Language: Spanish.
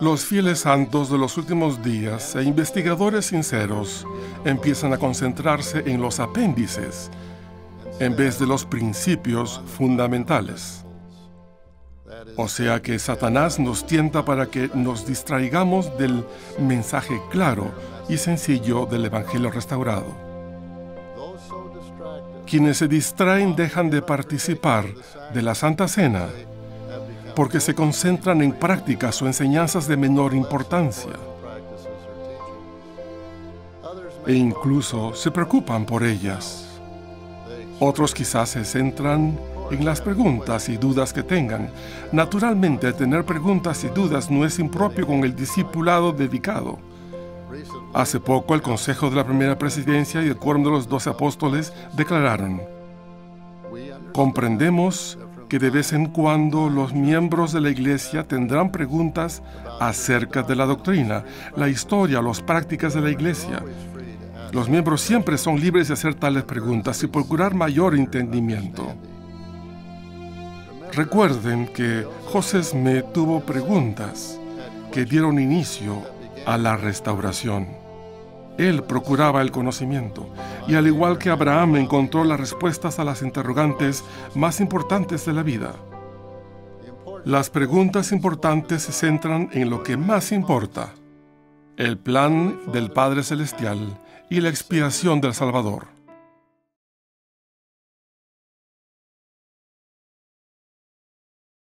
Los fieles santos de los últimos días e investigadores sinceros empiezan a concentrarse en los apéndices en vez de los principios fundamentales. O sea que Satanás nos tienta para que nos distraigamos del mensaje claro y sencillo del Evangelio restaurado. Quienes se distraen dejan de participar de la Santa Cena porque se concentran en prácticas o enseñanzas de menor importancia. E incluso se preocupan por ellas. Otros quizás se centran en las preguntas y dudas que tengan. Naturalmente, tener preguntas y dudas no es impropio con el discipulado dedicado. Hace poco el Consejo de la Primera Presidencia y el Quórum de los Doce Apóstoles declararon, comprendemos que de vez en cuando los miembros de la Iglesia tendrán preguntas acerca de la doctrina, la historia, las prácticas de la Iglesia. Los miembros siempre son libres de hacer tales preguntas y procurar mayor entendimiento. Recuerden que José Smith tuvo preguntas que dieron inicio a la restauración. Él procuraba el conocimiento y al igual que Abraham encontró las respuestas a las interrogantes más importantes de la vida. Las preguntas importantes se centran en lo que más importa, el plan del Padre Celestial y la expiación del Salvador.